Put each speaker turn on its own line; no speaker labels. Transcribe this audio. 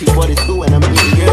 People, what it's doing, I'm in